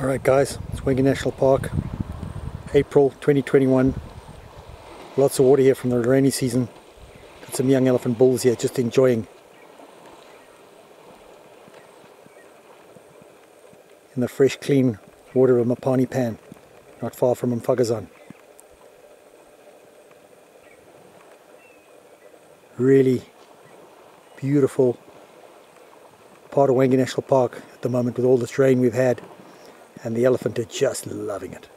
Alright guys, it's Hwange National Park, April 2021. Lots of water here from the rainy season. Got some young elephant bulls here just enjoying. In the fresh clean water of Mopani Pan, not far from Mfagazan. Really beautiful part of Hwange National Park at the moment with all this rain we've had and the elephant are just loving it.